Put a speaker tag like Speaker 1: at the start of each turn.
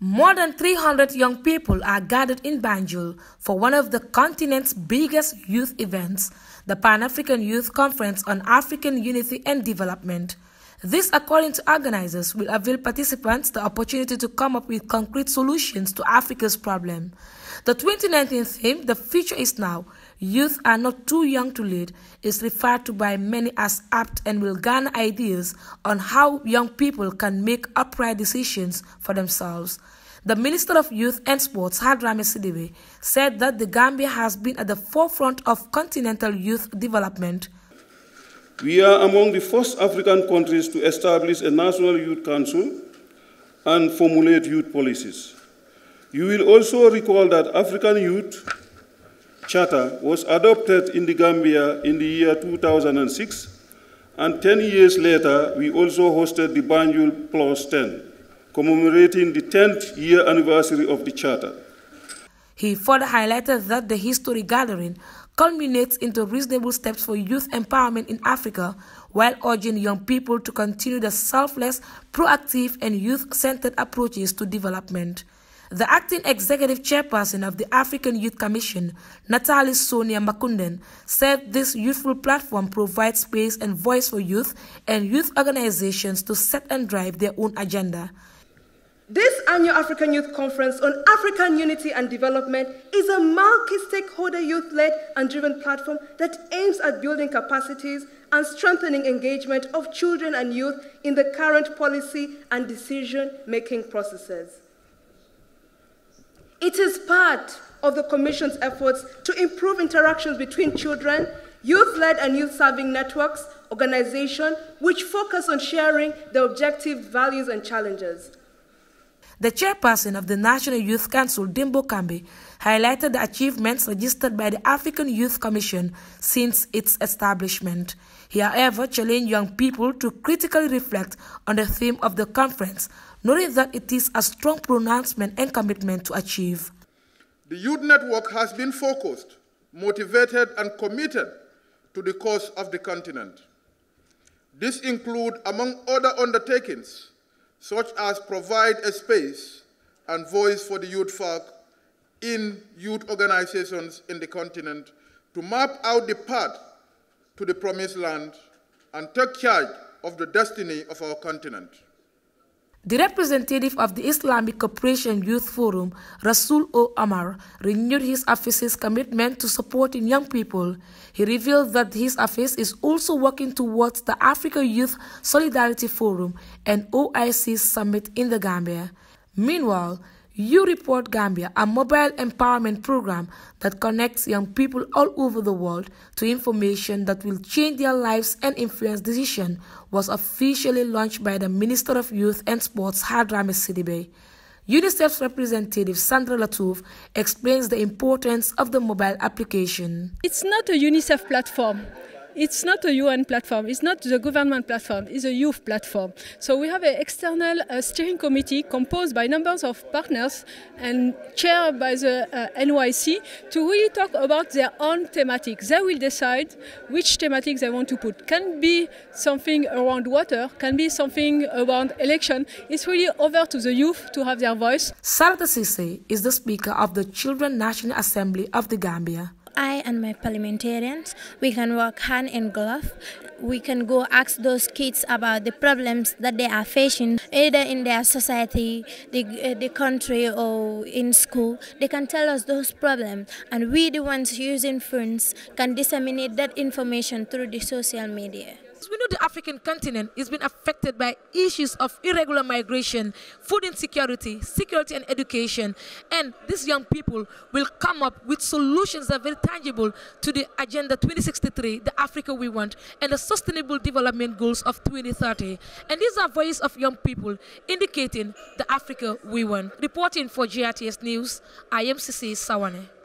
Speaker 1: More than 300 young people are gathered in Banjul for one of the continent's biggest youth events, the Pan African Youth Conference on African Unity and Development. This, according to organizers, will avail participants the opportunity to come up with concrete solutions to Africa's problem. The 2019 theme, The Future is Now, Youth Are Not Too Young to Lead, is referred to by many as apt and will garner ideas on how young people can make upright decisions for themselves. The Minister of Youth and Sports, Hadrammeh Sidibeh, said that the Gambia has been at the forefront of continental youth development
Speaker 2: we are among the first African countries to establish a National Youth Council and formulate youth policies. You will also recall that African Youth Charter was adopted in the Gambia in the year 2006, and 10 years later, we also hosted the Banjul Plus 10, commemorating the 10th year anniversary of the Charter.
Speaker 1: He further highlighted that the history gathering culminates into reasonable steps for youth empowerment in Africa while urging young people to continue the selfless, proactive, and youth centered approaches to development. The acting executive chairperson of the African Youth Commission, Natalie Sonia Makunden, said this youthful platform provides space and voice for youth and youth organizations to set and drive their own agenda.
Speaker 3: This annual African Youth Conference on African Unity and Development is a multi-stakeholder youth-led and driven platform that aims at building capacities and strengthening engagement of children and youth in the current policy and decision-making processes. It is part of the Commission's efforts to improve interactions between children, youth-led and youth-serving networks, organizations, which focus on sharing their objective values and challenges.
Speaker 1: The chairperson of the National Youth Council, Dimbo Kambi, highlighted the achievements registered by the African Youth Commission since its establishment. He, however, challenged young people to critically reflect on the theme of the conference, noting that it is a strong pronouncement and commitment to achieve.
Speaker 4: The Youth Network has been focused, motivated, and committed to the cause of the continent. This includes, among other undertakings, such as provide a space and voice for the youth folk in youth organizations in the continent to map out the path to the promised land and take charge of the destiny of our continent.
Speaker 1: The representative of the Islamic Cooperation Youth Forum, Rasul O. Amar, renewed his office's commitment to supporting young people. He revealed that his office is also working towards the Africa Youth Solidarity Forum and OIC Summit in the Gambia. Meanwhile, U-Report Gambia, a mobile empowerment program that connects young people all over the world to information that will change their lives and influence decisions, was officially launched by the Minister of Youth and Sports, Hadrammeh Sidibeh. UNICEF's representative Sandra Lattouf explains the importance of the mobile application.
Speaker 5: It's not a UNICEF platform. It's not a UN platform, it's not the government platform, it's a youth platform. So we have an external uh, steering committee composed by numbers of partners and chaired by the uh, NYC to really talk about their own thematic. They will decide which thematic they want to put. Can be something around water, can be something around election. It's really over to the youth to have their voice.
Speaker 1: Sarata Sise is the Speaker of the Children National Assembly of the Gambia.
Speaker 6: I and my parliamentarians, we can work hand in glove. We can go ask those kids about the problems that they are facing, either in their society, the, uh, the country, or in school. They can tell us those problems, and we, the ones using phones, can disseminate that information through the social media.
Speaker 1: We know the African continent is being affected by issues of irregular migration, food insecurity, security and education. And these young people will come up with solutions that are very tangible to the Agenda 2063, the Africa we want, and the Sustainable Development Goals of 2030. And these are voices of young people indicating the Africa we want. Reporting for GRTS News, I am Sise Sawaneh.